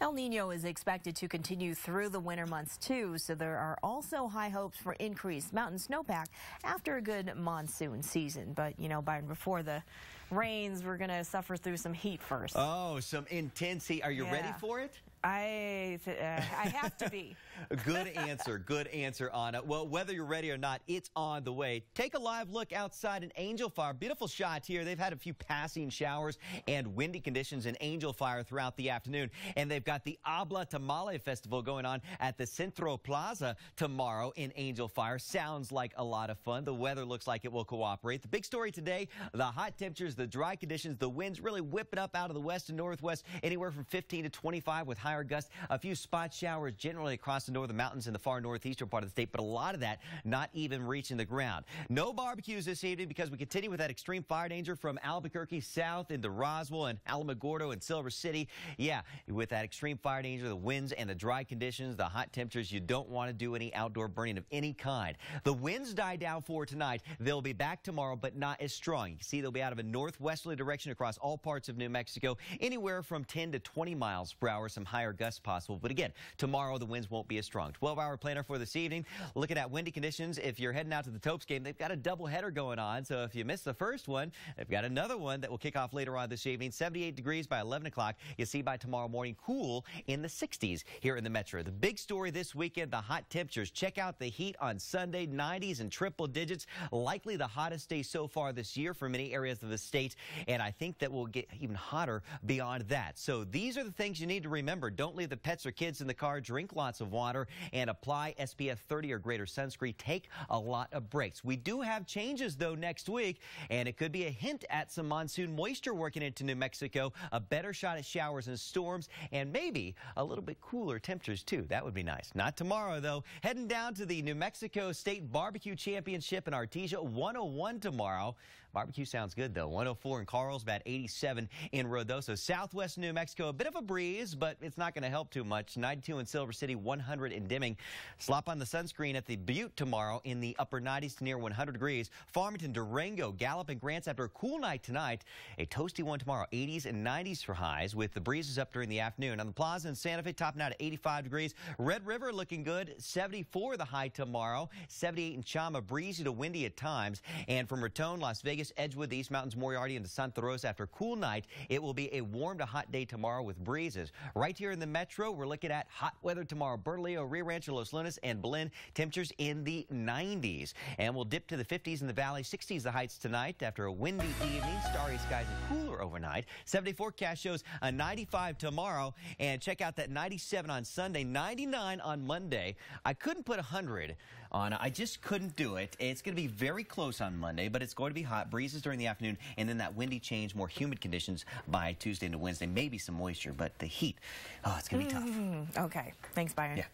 El Nino is expected to continue through the winter months too, so there are also high hopes for increased mountain snowpack after a good monsoon season. But, you know, Byron, before the rains, we're going to suffer through some heat first. Oh, some intense heat. Are you Yeah. ready for it? I, uh, I have to be. Good answer. Good answer, Anna. Well, whether you're ready or not, it's on the way. Take a live look outside in Angel Fire. Beautiful shot here. They've had a few passing showers and windy conditions in Angel Fire throughout the afternoon. And they've got the Abla Tamale Festival going on at the Centro Plaza tomorrow in Angel Fire. Sounds like a lot of fun. The weather looks like it will cooperate. The big story today, the hot temperatures, the dry conditions, the winds really whipping up out of the west and northwest, anywhere from 15 to 25 with higher gusts. A few spot showers generally across the northern mountains in the far northeastern part of the state, but a lot of that not even reaching the ground. No barbecues this evening because we continue with that extreme fire danger from Albuquerque south into Roswell and Alamogordo and Silver City. Yeah, with that extreme fire danger, the winds and the dry conditions, the hot temperatures, you don't want to do any outdoor burning of any kind. The winds die down for tonight. They'll be back tomorrow, but not as strong. You see, they'll be out of a northwesterly direction across all parts of New Mexico, anywhere from 10 to 20 miles per hour, some higher gusts possible. But again, tomorrow the winds won't be as strong. 12-hour planner for this evening. Looking at windy conditions, if you're heading out to the Topes game, they've got a double header going on. So if you missed the first one, they've got another one that will kick off later on this evening. 78 degrees by 11 o'clock. You see by tomorrow morning, cool in the 60s here in the metro. The big story this weekend, the hot temperatures. Check out the heat on Sunday, 90s and triple digits. Likely the hottest day so far this year for many areas of the state. And I think that will get even hotter beyond that. So these are the things you need to remember. Don't leave the pets or kids in the car. Drink lots of water and apply SPF 30 or greater sunscreen. Take a lot of breaks. We do have changes though next week, and it could be a hint at some monsoon moisture working into New Mexico. A better shot at showers and storms, and maybe a little bit cooler temperatures too. That would be nice. Not tomorrow though. Heading down to the New Mexico State Barbecue Championship in Artesia 101 tomorrow. Barbecue sounds good though. 104 in Carlsbad, 87 in Ruidoso. Southwest New Mexico, a bit of a breeze, but it's not going to help too much. 92 in Silver City, 100 in Deming. Slop on the sunscreen at the Butte tomorrow in the upper 90s to near 100 degrees. Farmington, Durango, Gallup, and Grants after a cool night tonight. A toasty one tomorrow, 80s and 90s for highs with the breezes up during the afternoon. On the plaza in Santa Fe, topping out at 85 degrees. Red River looking good, 74 the high tomorrow. 78 in Chama, breezy to windy at times. And from Raton, Las Vegas, Edgewood, the East Mountains, Moriarty, and the Santa Rosa after a cool night, it will be a warm to hot day tomorrow with breezes. Right here in the metro, we're looking at hot weather tomorrow. Bernalillo, Rio Rancho, Los Lunas, and Belen. Temperatures in the 90s. And we'll dip to the 50s in the valley, 60s the heights tonight after a windy evening. Starry skies and cooler overnight. 70 forecast shows a 95 tomorrow. And check out that 97 on Sunday, 99 on Monday. I couldn't put 100 on. I just couldn't do it. It's going to be very close on Monday, but it's going to be hot. Breezes during the afternoon, and then that windy change, more humid conditions by Tuesday into Wednesday. Maybe some moisture, but the heat, oh, it's going to be tough. Mm, okay. Thanks, Byron. Yeah.